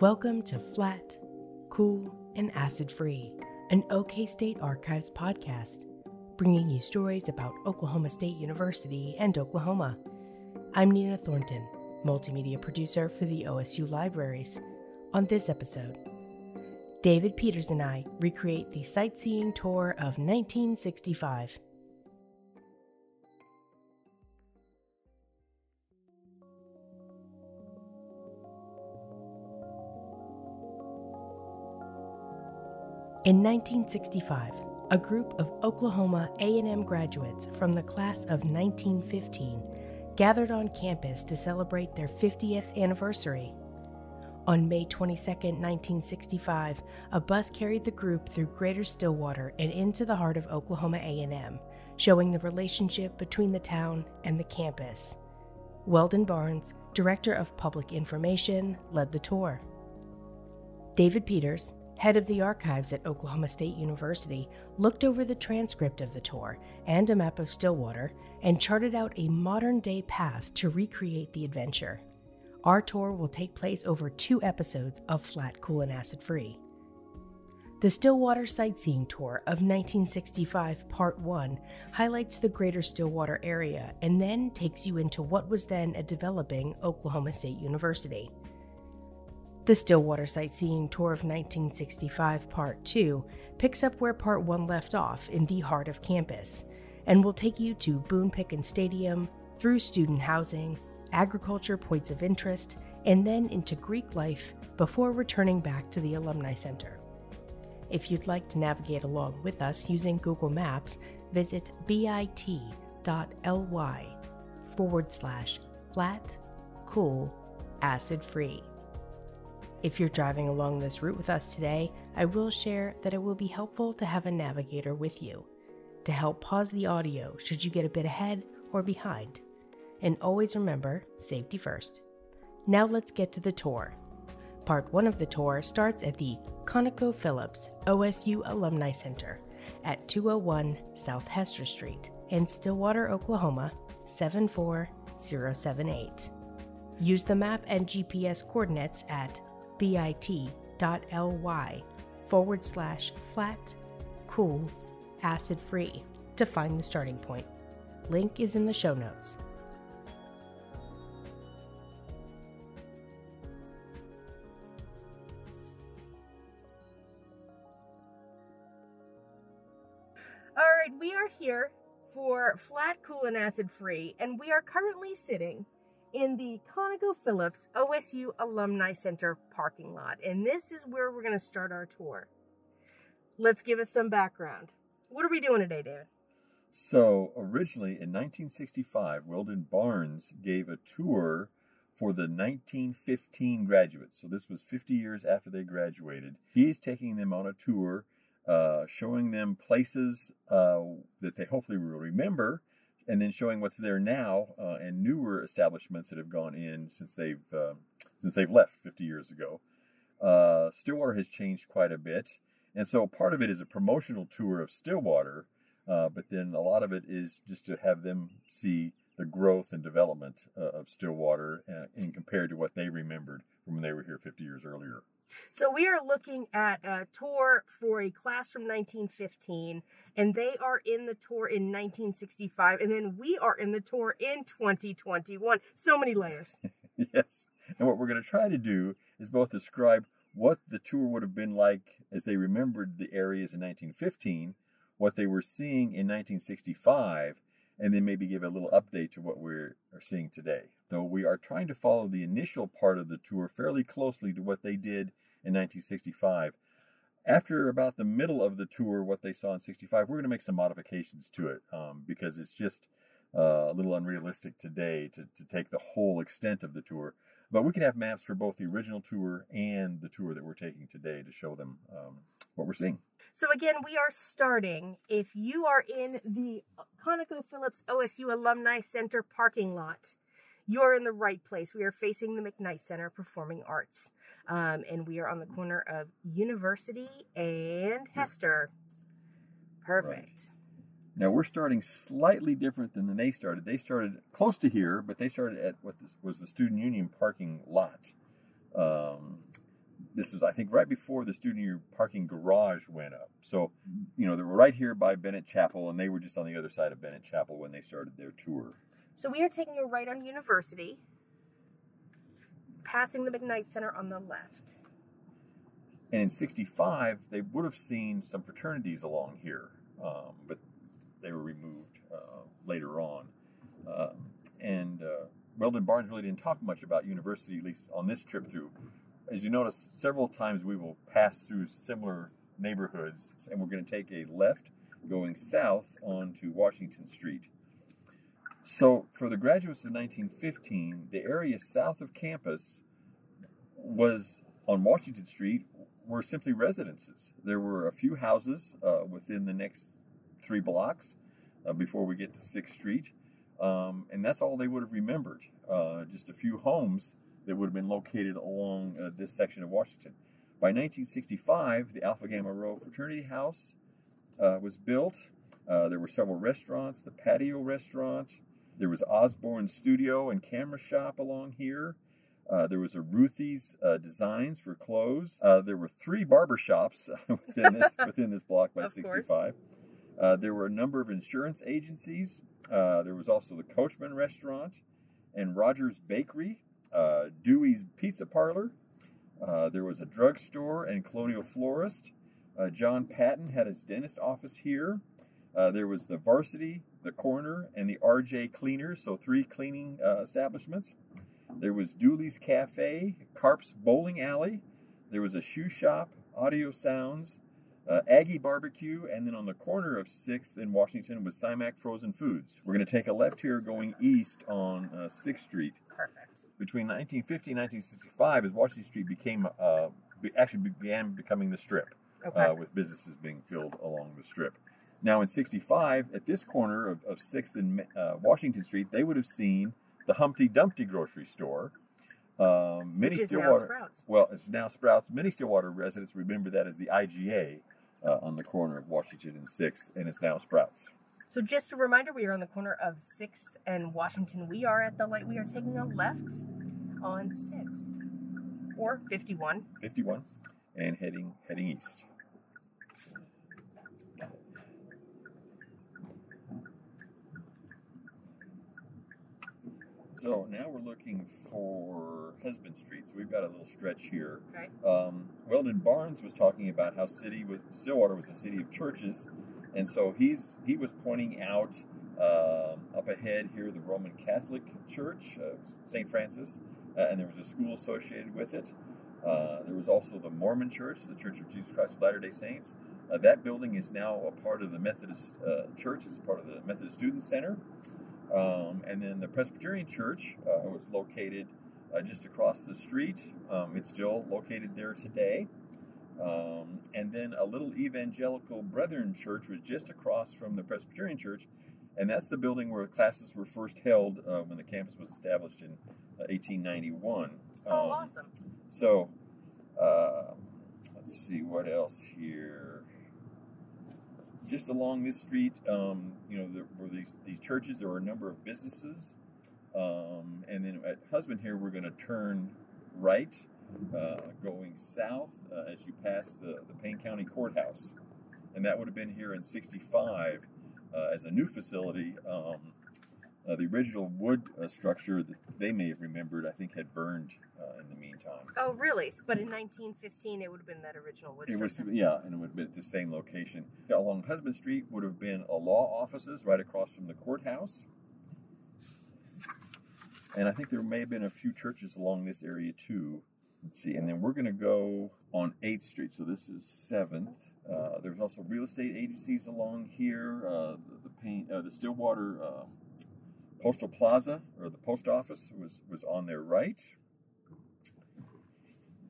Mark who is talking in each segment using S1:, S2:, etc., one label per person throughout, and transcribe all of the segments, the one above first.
S1: Welcome to Flat, Cool, and Acid Free, an OK State Archives podcast, bringing you stories about Oklahoma State University and Oklahoma. I'm Nina Thornton, multimedia producer for the OSU Libraries. On this episode, David Peters and I recreate the sightseeing tour of 1965. In 1965, a group of Oklahoma A&M graduates from the class of 1915 gathered on campus to celebrate their 50th anniversary. On May 22, 1965, a bus carried the group through Greater Stillwater and into the heart of Oklahoma A&M, showing the relationship between the town and the campus. Weldon Barnes, Director of Public Information, led the tour. David Peters, head of the archives at Oklahoma State University, looked over the transcript of the tour and a map of Stillwater and charted out a modern day path to recreate the adventure. Our tour will take place over two episodes of Flat, Cool, and Acid Free. The Stillwater Sightseeing Tour of 1965, Part 1, highlights the greater Stillwater area and then takes you into what was then a developing Oklahoma State University. The Stillwater Sightseeing Tour of 1965 Part 2 picks up where Part 1 left off in the heart of campus and will take you to Boone Pickens Stadium, through student housing, agriculture points of interest, and then into Greek life before returning back to the Alumni Center. If you'd like to navigate along with us using Google Maps, visit bit.ly forward slash flat, cool, acid free. If you're driving along this route with us today, I will share that it will be helpful to have a navigator with you to help pause the audio should you get a bit ahead or behind. And always remember safety first. Now let's get to the tour. Part 1 of the tour starts at the ConocoPhillips OSU Alumni Center at 201 South Hester Street in Stillwater, Oklahoma 74078. Use the map and GPS coordinates at bit.ly forward slash flat, cool, acid free to find the starting point. Link is in the show notes. All right, we are here for Flat, Cool, and Acid Free, and we are currently sitting in the ConocoPhillips OSU Alumni Center parking lot. And this is where we're going to start our tour. Let's give us some background. What are we doing today, David?
S2: So, originally in 1965, Weldon Barnes gave a tour for the 1915 graduates. So, this was 50 years after they graduated. He's taking them on a tour, uh, showing them places uh, that they hopefully will remember and then showing what's there now uh, and newer establishments that have gone in since they've uh, since they've left 50 years ago. Uh, Stillwater has changed quite a bit, and so part of it is a promotional tour of Stillwater, uh, but then a lot of it is just to have them see the growth and development uh, of Stillwater uh, in compared to what they remembered from when they were here 50 years earlier.
S1: So we are looking at a tour for a class from 1915, and they are in the tour in 1965, and then we are in the tour in 2021. So many layers.
S2: yes. And what we're going to try to do is both describe what the tour would have been like as they remembered the areas in 1915, what they were seeing in 1965, and then maybe give a little update to what we're seeing today. Though we are trying to follow the initial part of the tour fairly closely to what they did in 1965. After about the middle of the tour, what they saw in 65, we're going to make some modifications to it um, because it's just uh, a little unrealistic today to, to take the whole extent of the tour. But we can have maps for both the original tour and the tour that we're taking today to show them um, what we're seeing.
S1: So again, we are starting. If you are in the ConocoPhillips OSU Alumni Center parking lot, you're in the right place. We are facing the McKnight Center Performing Arts. Um, and we are on the corner of University and Hester. Perfect.
S2: Right. Now we're starting slightly different than they started. They started close to here, but they started at what was the Student Union parking lot. Um, this was, I think, right before the student Union parking garage went up. So, you know, they were right here by Bennett Chapel, and they were just on the other side of Bennett Chapel when they started their tour.
S1: So we are taking a right on University, passing the McKnight Center on the left.
S2: And in 65, they would have seen some fraternities along here, um, but they were removed uh, later on. Um, and uh, Weldon Barnes really didn't talk much about university, at least on this trip through. As you notice, several times we will pass through similar neighborhoods, and we're going to take a left going south onto Washington Street. So, for the graduates of 1915, the area south of campus was on Washington Street were simply residences. There were a few houses uh, within the next three blocks uh, before we get to 6th Street. Um, and that's all they would have remembered. Uh, just a few homes that would have been located along uh, this section of Washington. By 1965, the Alpha Gamma Rho Fraternity House uh, was built. Uh, there were several restaurants, the patio restaurant. There was Osborne Studio and Camera Shop along here. Uh, there was a Ruthie's uh, Designs for clothes. Uh, there were three barber shops within this within this block by 65. Uh, there were a number of insurance agencies. Uh, there was also the Coachman Restaurant and Rogers Bakery, uh, Dewey's Pizza Parlor. there was a drugstore and Colonial Florist. John Patton had his dentist office here. there was the Varsity, the Corner, and the RJ Cleaner, so three cleaning establishments. There was Dooley's Cafe, Carp's Bowling Alley. There was a shoe shop, Audio Sounds, uh, Aggie Barbecue, and then on the corner of 6th in Washington was Simac Frozen Foods. We're going to take a left here going east on uh, 6th Street.
S1: Perfect.
S2: Between 1950 and 1965, as Washington Street became, uh, actually began becoming the strip,
S1: okay.
S2: Uh, with businesses being filled along the strip. Now in 65, at this corner of, of 6th and uh, Washington Street, they would have seen the Humpty Dumpty grocery store. Um, many Stillwater, well, it's now Sprouts. Many Stillwater residents remember that as the IGA uh, on the corner of Washington and Sixth, and it's now Sprouts.
S1: So just a reminder, we are on the corner of Sixth and Washington. We are at the light. We are taking a left on Sixth or 51.
S2: 51, and heading heading east. So now we're looking for Husband Street. So we've got a little stretch here.
S1: Okay.
S2: Um, Weldon Barnes was talking about how city was Stillwater was a city of churches, and so he's he was pointing out um, up ahead here the Roman Catholic Church, uh, St. Francis, uh, and there was a school associated with it. Uh, there was also the Mormon Church, the Church of Jesus Christ of Latter Day Saints. Uh, that building is now a part of the Methodist uh, Church. It's part of the Methodist Student Center. Um, and then the Presbyterian Church uh, was located uh, just across the street. Um, it's still located there today. Um, and then a little evangelical Brethren Church was just across from the Presbyterian Church. And that's the building where classes were first held uh, when the campus was established in 1891.
S1: Oh, awesome.
S2: So, uh, let's see what else here just along this street, um, you know, there were these, these churches. There were a number of businesses. Um, and then at Husband here, we're going to turn right, uh, going south uh, as you pass the, the Payne County Courthouse. And that would have been here in 65 uh, as a new facility. Um, uh, the original wood uh, structure that they may have remembered, I think, had burned uh, in the meantime.
S1: Oh, really? But in 1915, it would have been that original wood
S2: It was,
S1: structure.
S2: yeah, and it would have been at the same location. Along Husband Street would have been a law offices right across from the courthouse. And I think there may have been a few churches along this area too. Let's see, and then we're going to go on 8th Street. So this is 7th. Uh, there's also real estate agencies along here. Uh, the, the, paint, uh, the Stillwater uh, Postal Plaza or the post office was, was on their right.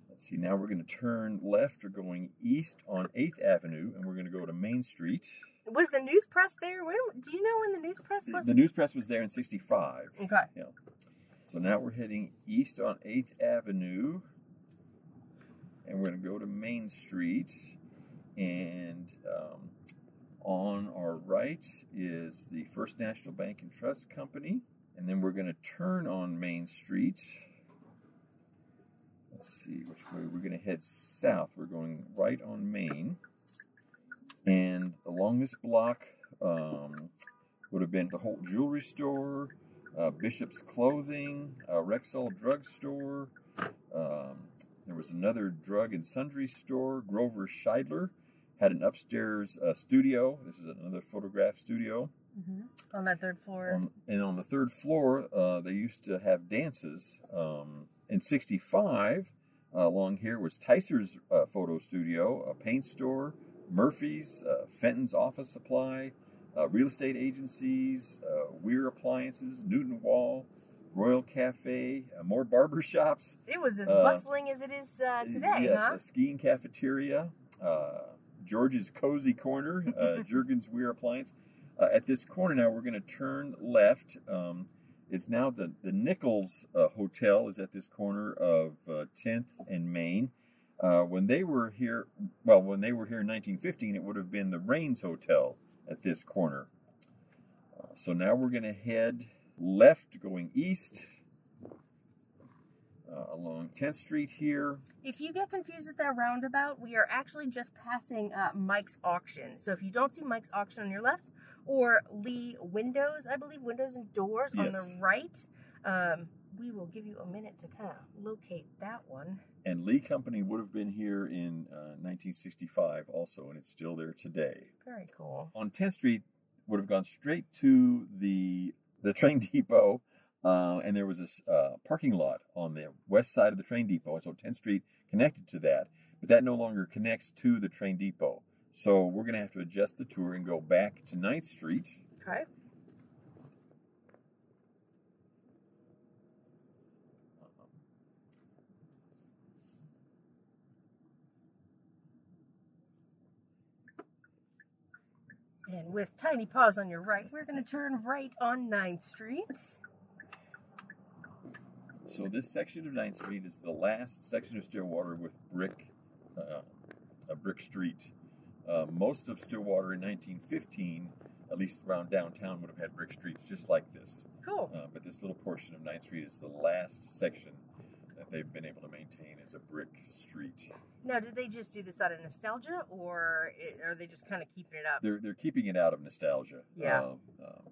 S2: Let's see, now we're going to turn left or going east on 8th Avenue and we're going to go to Main Street.
S1: Was the news press there? When, do you know when the news press was?
S2: The news press was there in 65.
S1: okay. Yeah.
S2: So now we're heading east on 8th Avenue and we're going to go to Main Street. And um, on our right is the First National Bank and Trust Company. And then we're going to turn on Main Street. let's see which way we're going to head south. We're going right on Main, and along this block um, would have been the Holt Jewelry Store, uh, Bishop's Clothing, uh, Rexall Drug Store. Um, there was another drug and sundry store, Grover Scheidler, had an upstairs uh, studio. This is another photograph studio.
S1: Mm-hmm. On that third floor.
S2: Um, and on the third floor, uh, they used to have dances. Um, in 65, uh, along here was Tyser's uh, photo studio, a paint store, Murphy's, uh, Fenton's office supply, uh, real estate agencies, Weir Appliances, Newton Wall, Royal Cafe, uh, more barber shops.
S1: It was as uh, bustling as it is uh, today,
S2: yes,
S1: huh?
S2: a skiing cafeteria, uh, George's Cozy Corner, uh, Jurgen's Weir Appliance. Uh, at this corner now, we're going to turn left. Um, it's now the, the Nichols Hotel is at this corner of 10th and Main. when they were here, well, when they were here in 1915, it would have been the Rains Hotel at this corner. so now we're going to head left going east uh, along 10th Street here.
S1: If you get confused at that roundabout, we are actually just passing uh, Mike's Auction. So if you don't see Mike's Auction on your left, or Lee Windows, I believe Windows and Doors yes. on the right, um, we will give you a minute to kind of locate that one.
S2: And Lee Company would have been here in uh, 1965 also, and it's still there today.
S1: Very cool.
S2: On 10th Street, would have gone straight to the the train depot, uh, and there was this uh, parking lot on the west side of the train depot, so 10th Street connected to that, but that no longer connects to the train depot. So we're going to have to adjust the tour and go back to 9th Street.
S1: Okay. And with tiny paws on your right, we're going to turn right on 9th Street.
S2: So this section of 9th Street is the last section of Stillwater with brick, uh, a brick street. Uh, most of Stillwater in 1915, at least around downtown, would have had brick streets just like this.
S1: Cool.
S2: Uh, but this little portion of 9th Street is the last section that they've been able to maintain as a brick street.
S1: Now, did they just do this out of nostalgia, or are they just kind of keeping it up?
S2: They're they're keeping it out of nostalgia.
S1: Yeah.
S2: Um, um,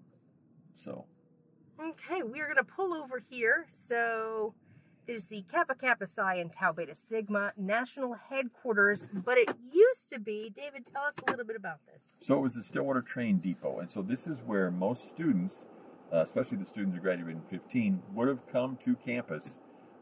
S2: so.
S1: Okay, we're going to pull over here. So, it is the Kappa Kappa Psi and Tau Beta Sigma national headquarters, but it used to be. David, tell us a little bit about this.
S2: So it was the Stillwater Train Depot, and so this is where most students, uh, especially the students who graduated in 15, would have come to campus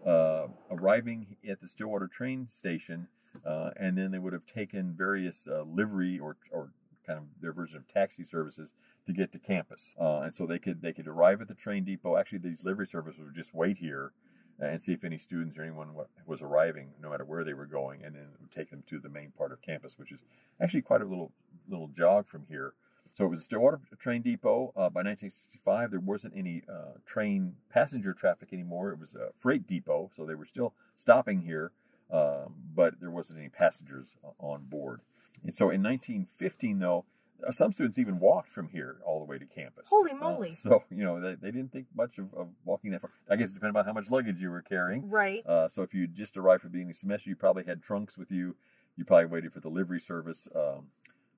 S2: uh, arriving at the Stillwater train station, uh, and then they would have taken various uh, livery or, or kind of their version of taxi services to get to campus. Uh, and so they could they could arrive at the train depot. Actually, these livery services would just wait here and see if any students or anyone was arriving, no matter where they were going, and then would take them to the main part of campus, which is actually quite a little little jog from here. So it was a Stillwater train depot. Uh, by 1965, there wasn't any uh, train passenger traffic anymore. It was a freight depot, so they were still stopping here, um, but there wasn't any passengers uh, on board. And so in 1915, though, uh, some students even walked from here all the way to campus.
S1: Holy uh, moly!
S2: Uh, so you know they, they didn't think much of, of, walking that far. I guess it depended on how much luggage you were carrying.
S1: Right.
S2: Uh, so if you just arrived for the beginning of the semester, you probably had trunks with you. You probably waited for the livery service. Um,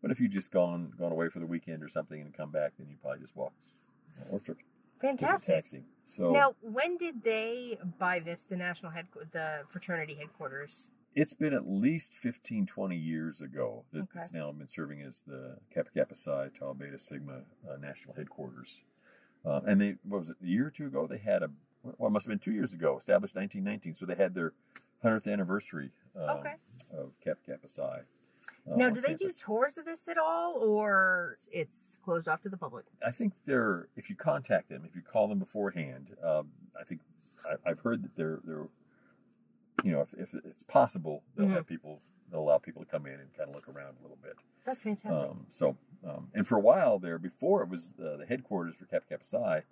S2: but if you just gone gone away for the weekend or something and come back, then you probably just walked or took
S1: fantastic
S2: taxi. So
S1: now, when did they buy this? The national head, the fraternity headquarters.
S2: It's been at least 15, 20 years ago that
S1: okay.
S2: it's now been serving as the Kappa Kappa Psi Tau Beta Sigma uh, national headquarters. Uh, and they, what was it, a year or two ago? They had a, well, it must have been two years ago, established 1919. So they had their 100th anniversary um,
S1: okay.
S2: of Kappa Kappa Psi.
S1: Uh, now, do they do tours of this at all, or it's closed off to the public?
S2: I think they're. If you contact them, if you call them beforehand, um, I think I, have heard that they're they're. You know, if, if it's possible, they'll mm-hmm. have people. They'll allow people to come in and kind of look around a little bit.
S1: That's fantastic.
S2: Um, so, um, and for a while there, before it was uh, the headquarters for Kappa Kappa Psi,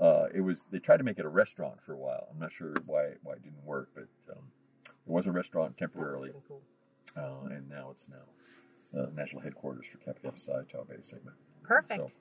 S2: uh, it was they tried to make it a restaurant for a while. I'm not sure why why it didn't work, but um, it was a restaurant temporarily.
S1: Cool
S2: uh, and now it's now uh, national headquarters for Kappa Kappa Psi Tau Beta Sigma.
S1: Perfect. So,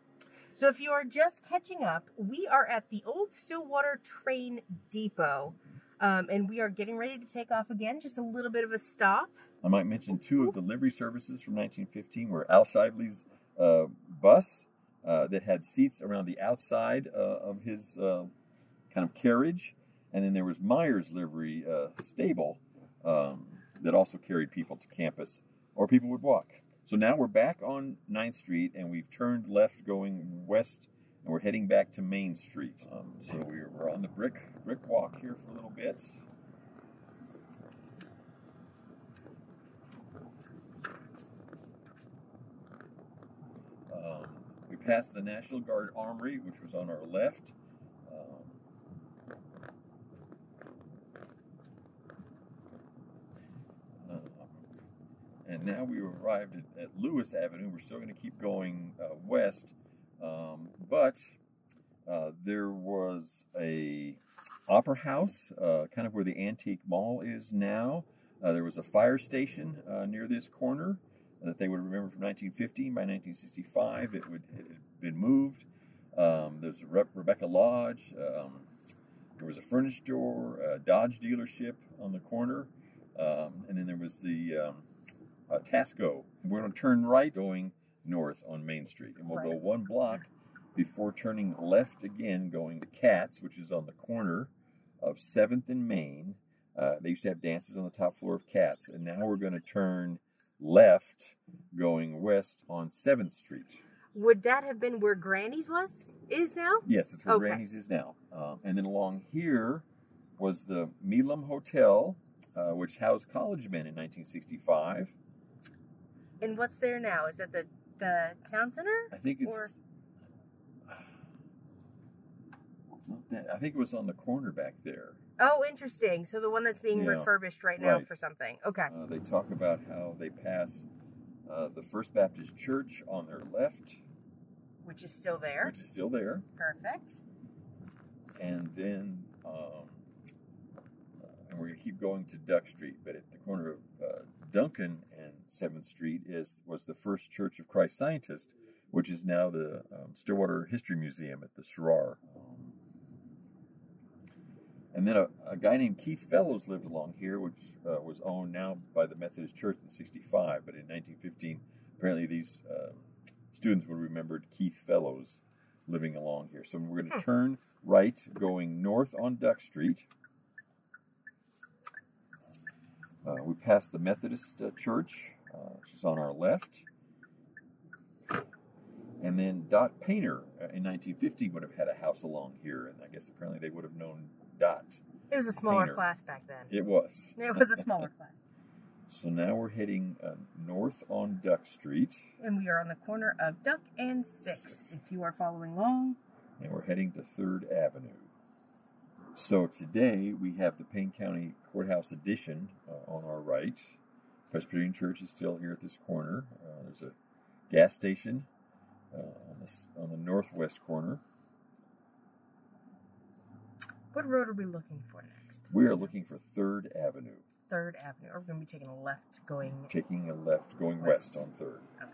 S1: so, if you are just catching up, we are at the old Stillwater Train Depot. Um, and we are getting ready to take off again. Just a little bit of a stop.
S2: I might mention two of the livery services from 1915 were Al Shively's uh, bus uh, that had seats around the outside uh, of his uh, kind of carriage, and then there was Myers livery uh, stable um, that also carried people to campus, or people would walk. So now we're back on 9th Street, and we've turned left going west, and we're heading back to Main Street. Um, so we're, on the brick brick walk here for a little bit. Um, we passed the National Guard Armory, which was on our left. Um, and now we arrived at, at, Lewis Avenue. We're still going to keep going uh, west, um, but uh, there was a opera house, uh, kind of where the antique mall is now. Uh, there was a fire station uh, near this corner that they would remember from 1915. By 1965, it, would, it had been moved. Um, there's a Re- Rebekah Lodge. Um, there was a furniture store, a Dodge dealership on the corner, um, and then there was the um, uh, Tasco. We're going to turn right going north on Main Street, and we'll right. go one block before turning left again, going to Cats, which is on the corner of 7th and Main. Uh, they used to have dances on the top floor of Cats, and now we're going to turn left going west on 7th Street.
S1: Would that have been where Granny's was is now?
S2: Yes, it's where okay. Granny's is now. Um, and then along here was the Milam Hotel, uh, which housed college men in 1965.
S1: And what's there now? Is that the the town center?
S2: I think it's. Or? It's not that. I think it was on the corner back there.
S1: Oh, interesting. So the one that's being yeah, refurbished right now right. for something. Okay.
S2: Uh, they talk about how they pass uh, the First Baptist Church on their left,
S1: which is still there.
S2: Which is still there.
S1: Perfect.
S2: And then, um, uh, and we're going to keep going to Duck Street, but at the corner of uh, Duncan Seventh Street is was the First Church of Christ Scientist, which is now the um, Stillwater History Museum at the Sheerar. And then a, a, guy named Keith Fellows lived along here, which uh, was owned now by the Methodist Church in 65. But in 1915, apparently these uh, students would have remembered Keith Fellows living along here. So we're going to hmm. turn right going north on Duck Street. Uh, we pass the Methodist uh, Church, uh, which is on our left. And then Dot Painter uh, in 1950 would have had a house along here, and I guess apparently they would have known Dot.
S1: It was a smaller Painter. class back then.
S2: It was.
S1: It was a smaller class.
S2: So now we're heading uh, north on Duck Street.
S1: And we are on the corner of Duck and 6th, if you are following along.
S2: And we're heading to 3rd Avenue. So today we have the Payne County Courthouse addition uh, on our right. Presbyterian Church is still here at this corner. Uh, there's a gas station uh, on, this, on the northwest corner.
S1: What road are we looking for next?
S2: We are looking for Third Avenue.
S1: Third Avenue. Are we going to be taking a left going?
S2: Taking a left going west, west on Third.
S1: Okay.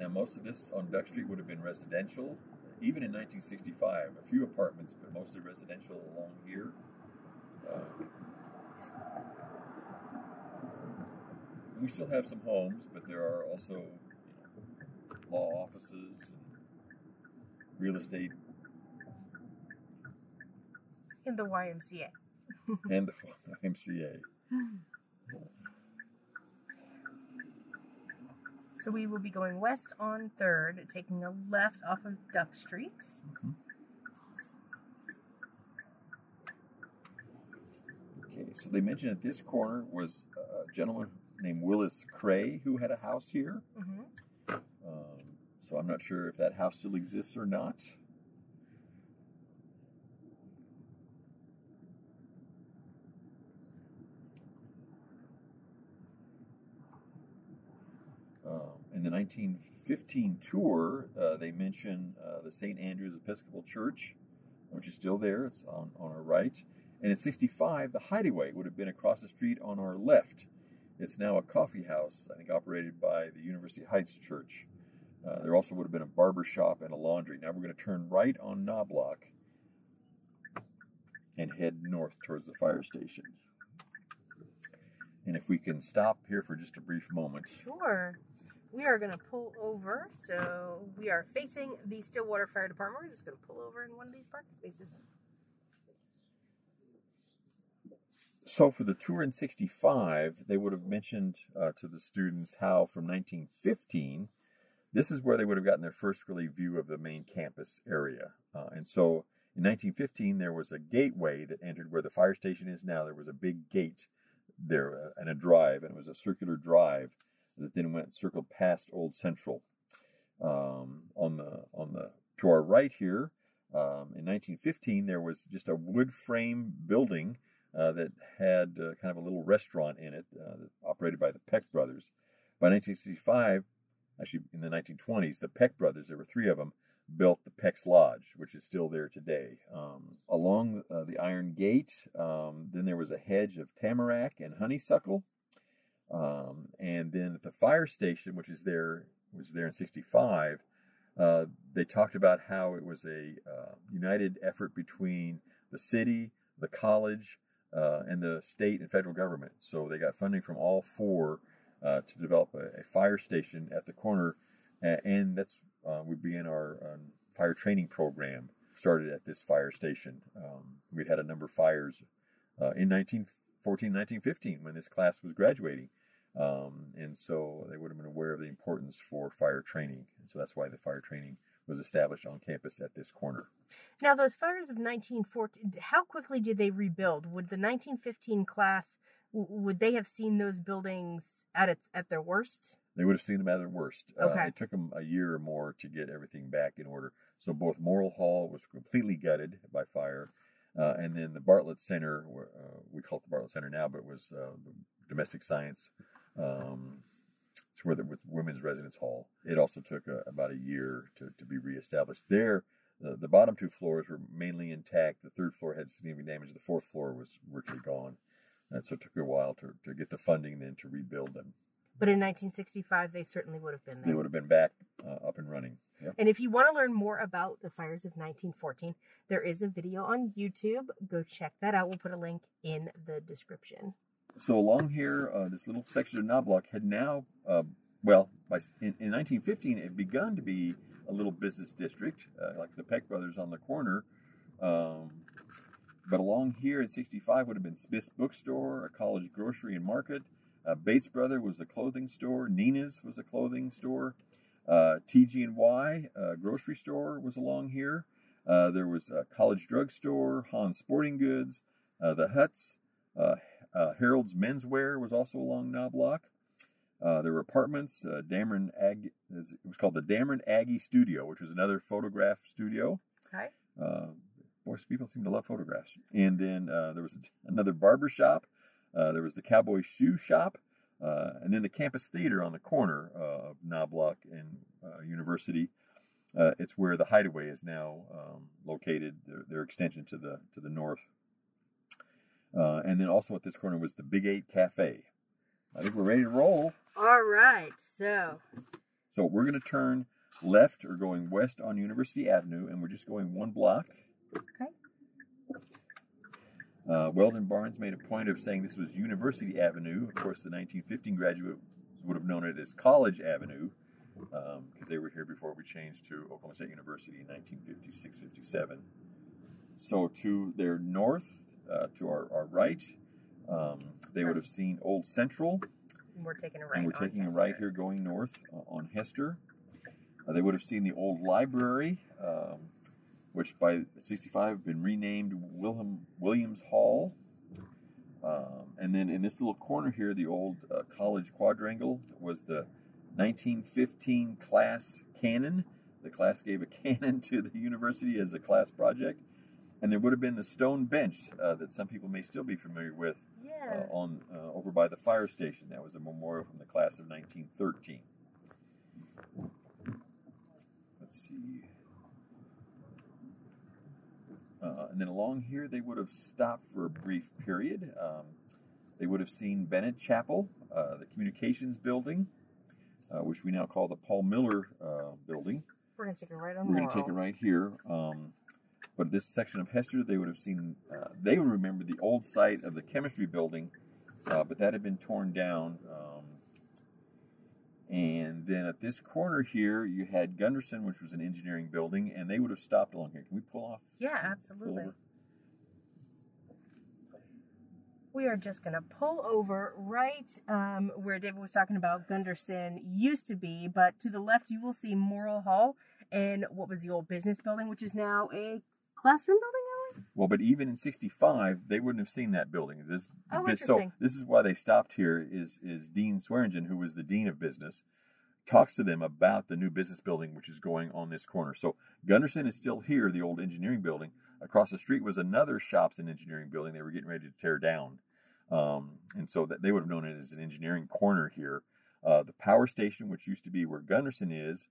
S2: Now, most of this on Duck Street would have been residential, even in 1965. A few apartments, but mostly residential along here. Uh, we still have some homes, but there are also you know, law offices and real estate.
S1: In the YMCA.
S2: and the YMCA.
S1: So we will be going west on 3rd, taking a left off of Duck Street. Mm-hmm.
S2: Okay, so they mentioned at this corner was a gentleman named Willis Cray who had a house here. Mm-hmm. Um, so I'm not sure if that house still exists or not. In the 1915 tour, uh, they mention uh, the St. Andrew's Episcopal Church, which is still there. It's on, on our right. And in 65, the Hideaway would have been across the street on our left. It's now a coffee house, I think operated by the University Heights Church. Uh, there also would have been a barber shop and a laundry. Now we're going to turn right on Knobloch and head north towards the fire station. And if we can stop here for just a brief moment.
S1: Sure. We are going to pull over. So we are facing the Stillwater Fire Department. We're just going to pull over in one of these parking spaces.
S2: So for the tour in 65, they would have mentioned uh, to the students how from 1915, this is where they would have gotten their first really view of the main campus area. Uh, and so in 1915, there was a gateway that entered where the fire station is now. There was a big gate there uh, and a drive, and it was a circular drive that then went circled past Old Central. Um, on the on the to our right here, um, in 1915, there was just a wood frame building uh, that had uh, kind of a little restaurant in it, uh, operated by the Peck brothers. By 1965, actually in the 1920s, the Peck brothers, there were three of them, built the Peck's Lodge, which is still there today. Um, along uh, the Iron Gate, um, then there was a hedge of tamarack and honeysuckle. Um, and then at the fire station, which is there, was there in 65, uh, they talked about how it was a uh, united effort between the city, the college, uh, and the state and federal government. So they got funding from all four uh, to develop a, a, fire station at the corner, and that's uh, we began our um, fire training program. Started at this fire station. Um, we'd had a number of fires uh, in 1914, 1915 when this class was graduating. Um, and so they would have been aware of the importance for fire training. And so that's why the fire training was established on campus at this corner.
S1: Now, those fires of 1914, how quickly did they rebuild? Would the 1915 class, would they have seen those buildings at its, at their worst?
S2: They would have seen them at their worst. Uh,
S1: okay.
S2: Uh, it took them a year or more to get everything back in order. So both Morrill Hall was completely gutted by fire, uh, and then the Bartlett Center, uh, we call it the Bartlett Center now, but it was uh, domestic science. Um, it's where the with women's residence hall. It also took a, about a year to, to be reestablished. There, the, the bottom two floors were mainly intact. The third floor had significant damage. The fourth floor was virtually gone. And so it took a while to, to get the funding then to rebuild them.
S1: But in 1965, they certainly would have been there.
S2: They would have been back uh, up and running. Yep.
S1: And if you want to learn more about the fires of 1914, there is a video on YouTube. Go check that out. We'll put a link in the description.
S2: So along here, uh, this little section of Knobloch had now, uh, well, by, in, in, 1915, it had begun to be a little business district, uh, like the Peck Brothers on the corner. Um, but along here at 65 would have been Smith's bookstore, a college grocery and market. Uh, Bates Brother was a clothing store. Nina's was a clothing store. Uh, TG&Y uh, grocery store was along here. there was a college drugstore, Hans Sporting Goods, the Huts, uh, Harold's Menswear was also along Knobloch. Uh, there were apartments. Uh, Dameron Ag, it was called the Dameron Aggie Studio, which was another photograph studio.
S1: Okay.
S2: Uh, people seem to love photographs. And then uh, there was another barber shop. Uh, there was the Cowboy Shoe Shop. Uh, and then the campus theater on the corner of Knobloch and University. it's where the Hideaway is now um, located. Their, their extension to the to the north. Uh, and then also at this corner was the Big Eight Cafe. I think we're ready to roll.
S1: All right, so.
S2: So we're going to turn left or going west on University Avenue, and we're just going one block.
S1: Okay.
S2: Uh, Weldon Barnes made a point of saying this was University Avenue. Of course, the 1915 graduates would have known it as College Avenue because um, they were here before we changed to Oklahoma State University in 1956 57. So to their north, uh, to our, our right. Um, they would have seen Old Central.
S1: We're taking a right.
S2: And we're taking a right here going north uh, on Hester. Uh, they would have seen the old library, um, which by 65 had been renamed Wilhelm, Williams Hall. Um, and then in this little corner here, the old uh, college quadrangle was the 1915 class cannon. The class gave a cannon to the university as a class project. And there would have been the stone bench uh, that some people may still be familiar with uh,
S1: yeah.
S2: uh, on uh, over by the fire station. That was a memorial from the class of 1913. Let's see. Uh, and then along here, they would have stopped for a brief period. Um, they would have seen Bennett Chapel, uh, the communications building, which we now call the Paul Miller building.
S1: We're going to take it right on
S2: We're going to take it right here. Um, but this section of Hester, they would have seen, uh, they would remember the old site of the chemistry building, uh, but that had been torn down. Um, and then at this corner here, you had Gundersen, which was an engineering building, and they would have stopped along here. Can we pull off?
S1: Yeah, absolutely. We are just going to pull over right um, where David was talking about Gundersen used to be, but to the left you will see Morrill Hall and what was the old business building, which is now a classroom building. Alan?
S2: Well, but even in '65, they wouldn't have seen that building. This,
S1: Oh,
S2: this- so this is why they stopped here. Is is Dean Swearingen, who was the dean of business, talks to them about the new business building which is going on this corner. So Gundersen is still here, the old engineering building. Across the street was another shops and engineering building they were getting ready to tear down, um, and so that they would have known it as an engineering corner here. Uh, the power station, which used to be where Gundersen is,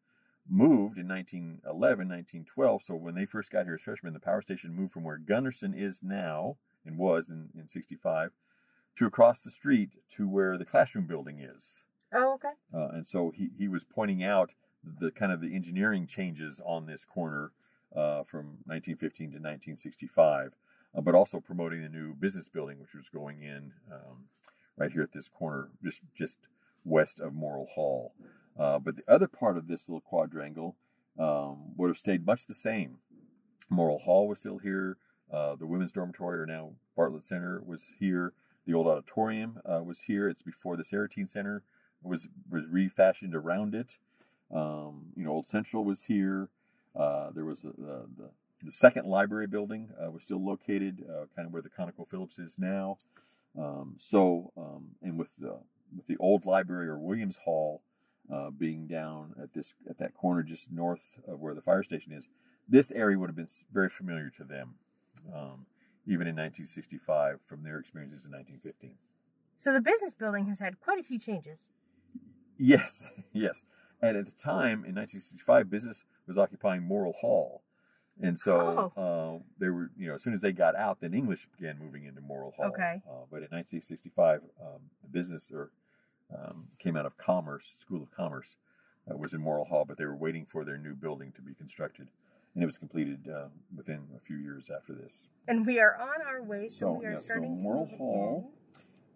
S2: moved in 1911, 1912. So when they first got here as freshmen, the power station moved from where Gundersen is now and was in, in 65 to across the street to where the classroom building is.
S1: Oh, okay.
S2: Uh, and so he, he was pointing out the kind of the engineering changes on this corner uh, from 1915 to 1965, uh, but also promoting the new business building, which was going in um, right here at this corner, just just west of Morrill Hall. Uh, but the other part of this little quadrangle um, would have stayed much the same. Morrill Hall was still here. Uh, the women's dormitory, or now Bartlett Center, was here. The old auditorium uh, was here. It's before the Seretean Center was was refashioned around it. Um, you know, Old Central was here. Uh, there was the, the, the, second library building uh, was still located, uh, kind of where the ConocoPhillips is now. Um, so, um, and with the with the old library or Williams Hall uh, being down at this at that corner just north of where the fire station is, this area would have been very familiar to them, um, even in 1965 from their experiences in 1915.
S1: So the business building has had quite a few changes.
S2: Yes, yes. And at the time in 1965, business was occupying Morrill Hall. And so uh, they were, you know, as soon as they got out, then English began moving into Morrill Hall.
S1: Okay.
S2: Uh, but in 1965, um, the business or um, came out of Commerce, School of Commerce, uh, was in Morrill Hall, but they were waiting for their new building to be constructed. And it was completed uh, within a few years after this.
S1: And we are on our way, so,
S2: So,
S1: we are
S2: yeah,
S1: starting to
S2: Morrill Hall,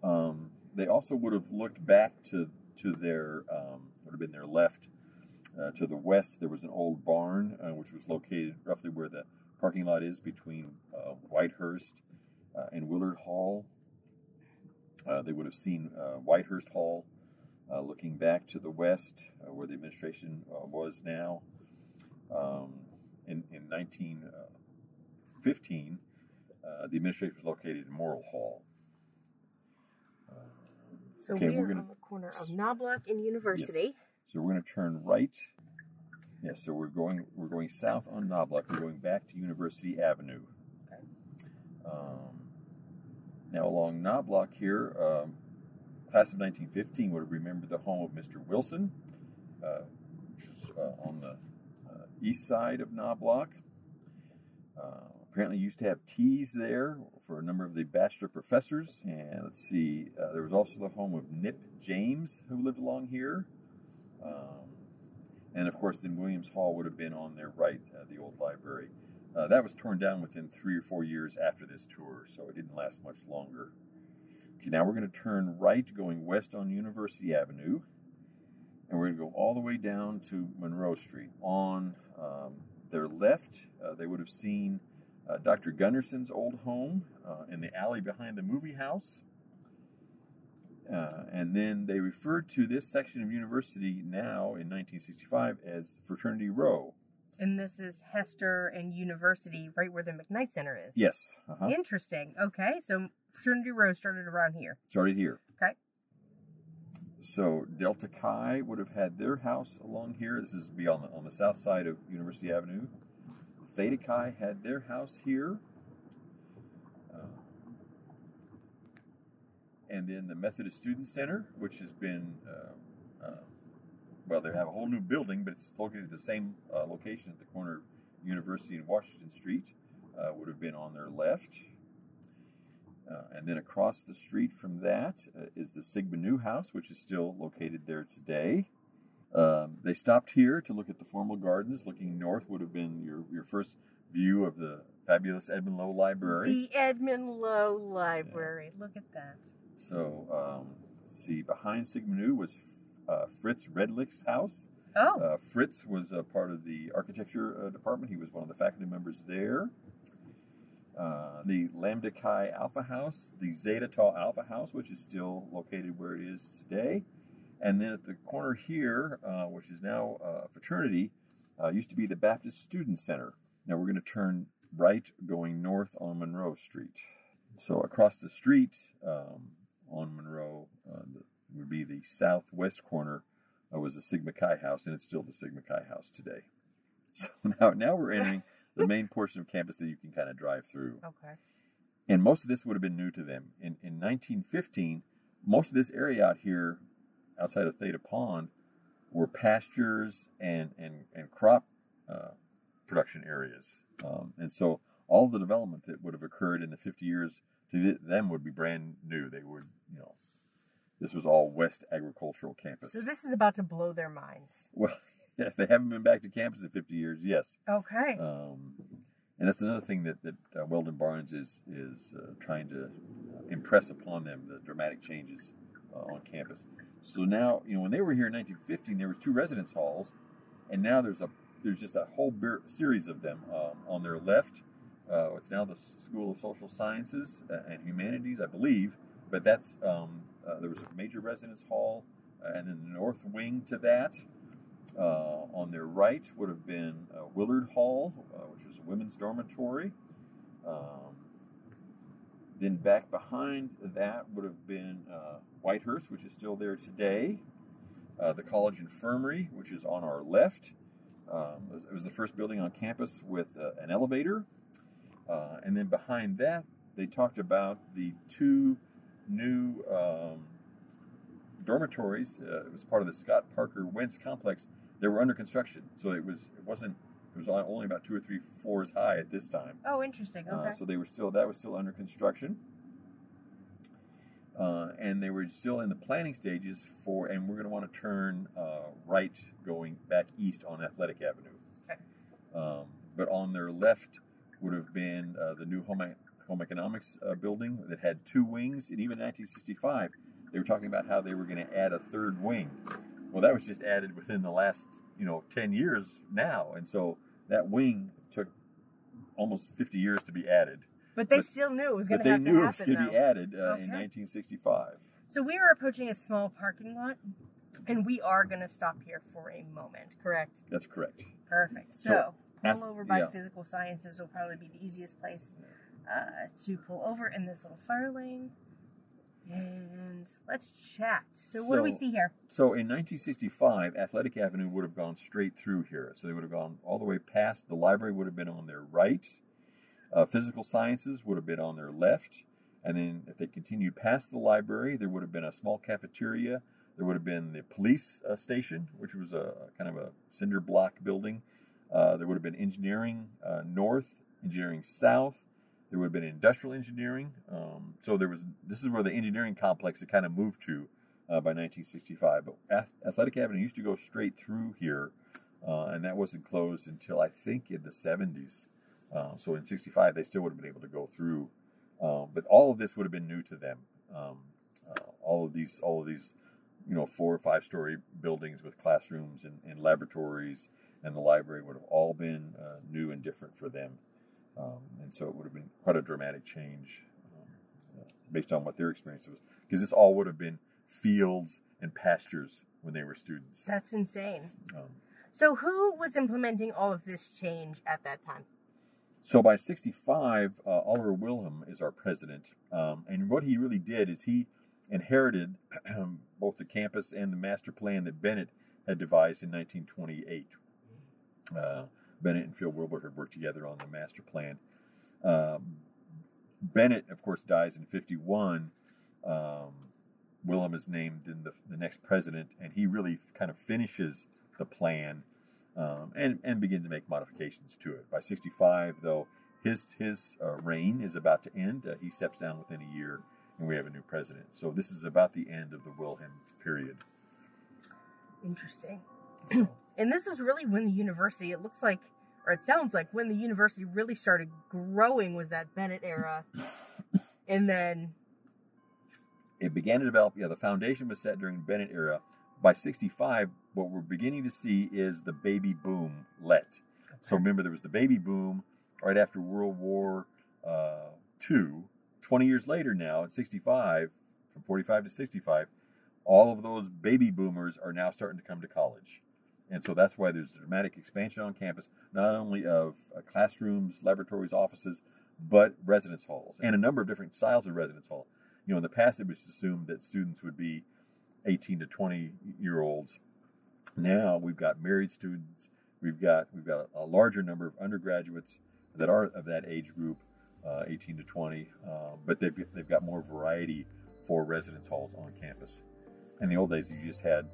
S2: Um, they also would have looked back to to their um, would have been their left uh, to the west. There was an old barn uh, which was located roughly where the parking lot is between uh, Whitehurst uh, and Willard Hall. Uh, they would have seen uh, Whitehurst Hall uh, looking back to the west, uh, where the administration uh, was now. Um, in in 1915, uh, the administration was located in Morrill Hall.
S1: So
S2: Okay,
S1: we
S2: we're gonna-
S1: on the corner of Knobloch and University. Yes.
S2: So we're going to turn right. Yeah, so we're going we're going south on Knobloch. We're going back to University Avenue.
S1: Okay.
S2: Um, now along Knobloch here, um, class of 1915 would have remembered the home of Mr. Wilson, uh, which is uh, on the uh, east side of Knobloch. Uh, apparently used to have teas there for a number of the bachelor professors. And let's see, uh, there was also the home of Nip James, who lived along here. Um, and of course, then Williams Hall would have been on their right, uh, the old library. Uh, that was torn down within three or four years after this tour, so it didn't last much longer. Okay, now we're going to turn right going west on University Avenue, and we're going to go all the way down to Monroe Street. On um, their left, uh, they would have seen uh, Dr. Gundersen's old home uh, in the alley behind the movie house. Uh, and then they referred to this section of university now in 1965 as Fraternity Row.
S1: And this is Hester and University, right where the McKnight Center is.
S2: Yes, uh-huh.
S1: Interesting. Okay, so Fraternity Row started around here.
S2: started here.
S1: Okay.
S2: So Delta Chi would have had their house along here. This is be on the, on the south side of University Avenue. Theta Chi had their house here. Uh, and then the Methodist Student Center, which has been, uh, uh, well, they have a whole new building, but it's located at the same uh, location at the corner of University and Washington Street. uh, would have been on their left. Uh, and then across the street from that uh, is the Sigma Nu House, which is still located there today. Um, they stopped here to look at the formal gardens. Looking north would have been your, your first view of the fabulous Edmon Low Library.
S1: The Edmon Low Library. Yeah. Look at that.
S2: So, um, let's see, behind Sigma Nu was uh, Fritz Redlich's house.
S1: Oh.
S2: Uh, Fritz was a part of the architecture uh, department. He was one of the faculty members there. Uh, the Lambda Chi Alpha House, the Zeta Tau Alpha House, which is still located where it is today. And then at the corner here, uh, which is now a uh, fraternity, uh, used to be the Baptist Student Center. Now we're going to turn right going north on Monroe Street. So across the street um, on Monroe uh, would be the southwest corner was the Sigma Chi House, and it's still the Sigma Chi House today. So now, now we're entering the main portion of campus that you can kind of drive through.
S1: Okay.
S2: And most of this would have been new to them. In, in 1915, most of this area out here, outside of Theta Pond, were pastures and, and, and crop uh, production areas. Um, and so all the development that would have occurred in the 50 years to them would be brand new. They would, you know, this was all West Agricultural Campus.
S1: So this is about to blow their minds.
S2: Well, yeah, they haven't been back to campus in 50 years. Yes.
S1: Okay.
S2: Um, and that's another thing that, that uh, Weldon Barnes is is uh, trying to impress upon them the dramatic changes uh, on campus. So now, you know, when they were here in 1915, there was two residence halls, and now there's a there's just a whole series of them um, on their left. Uh, it's now the School of Social Sciences uh, and Humanities, I believe, but that's um, uh, there was a major residence hall, uh, and then the north wing to that. Uh, on their right would have been Willard Hall, which was a women's dormitory. Um, then back behind that would have been Whitehurst, which is still there today. the college infirmary, which is on our left. Um, it was the first building on campus with uh, an elevator. Uh, and then behind that, they talked about the two new um, dormitories. Uh, it was part of the Scott Parker Wentz complex. They were under construction, so it was it wasn't it was only about two or three floors high at this time.
S1: Oh, interesting. Uh, okay.
S2: Uh, so they were still that was still under construction. Uh, and they were still in the planning stages for, and we're going to want to turn uh, right going back east on Athletic Avenue.
S1: Okay.
S2: Um, but on their left would have been uh, the new home home economics uh, building that had two wings, and even in 1965, they were talking about how they were going to add a third wing. Well, that was just added within the last, you know, 10 years now, and so that wing took almost 50 years to be added.
S1: But they but, still knew it was going
S2: to
S1: happen.
S2: But they knew
S1: it
S2: was going to be added uh, okay. in 1965.
S1: So we are approaching a small parking lot, and we are going to stop here for a moment, correct?
S2: That's correct.
S1: Perfect. So, so pull over by yeah. physical sciences will probably be the easiest place uh, to pull over in this little fire lane. And let's chat. So, what do we see here?
S2: So, in 1965, Athletic Avenue would have gone straight through here. So, they would have gone all the way past. The library would have been on their right. Uh, physical sciences would have been on their left. And then, if they continued past the library, there would have been a small cafeteria. There would have been the police uh, station, which was a kind of a cinder block building. Uh, there would have been engineering uh, north, engineering south, there would have been industrial engineering. Um, so there was this is where the engineering complex had kind of moved to uh, by 1965. But Athletic Avenue used to go straight through here, uh, and that wasn't closed until I think in the 70s. Uh, so in 65, they still would have been able to go through. Um, but all of this would have been new to them. Um, uh, all of these, all of these, you know, four or five story buildings with classrooms and, and laboratories and the library would have all been uh, new and different for them. Um, and so it would have been quite a dramatic change um, uh, based on what their experience was. Because this all would have been fields and pastures when they were students.
S1: That's insane. Um, so, who was implementing all of this change at that time?
S2: So, by 65, uh, Oliver Willham is our president. Um, and what he really did is he inherited both the campus and the master plan that Bennett had devised in 1928. Uh, Bennett and Phil Wilbur had worked together on the master plan. Um, Bennett, of course, dies in 51. Um, Willham is named in the, the next president, and he really kind of finishes the plan um, and, and begins to make modifications to it. By 65, though, his his uh, reign is about to end. Uh, he steps down within a year, and we have a new president. So this is about the end of the Willham period.
S1: Interesting. And this is really when the university. It looks like, or it sounds like, when the university really started growing was that Bennett era, and then
S2: it began to develop. Yeah, the foundation was set during the Bennett era. By 65, what we're beginning to see is the baby boom let. So remember, there was the baby boom right after World War uh, II. 20 years later now, at 65, from 45 to 65, all of those baby boomers are now starting to come to college. And so that's why there's a dramatic expansion on campus, not only of uh, classrooms, laboratories, offices, but residence halls and a number of different styles of residence hall. You know, in the past, it was assumed that students would be 18 to 20 year olds. Now we've got married students. We've got we've got a larger number of undergraduates that are of that age group, uh, 18 to 20, uh, but they've they've got more variety for residence halls on campus. In the old days, you just had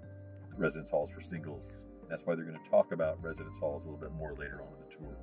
S2: residence halls for singles. That's why they're going to talk about residence halls a little bit more later on in the tour.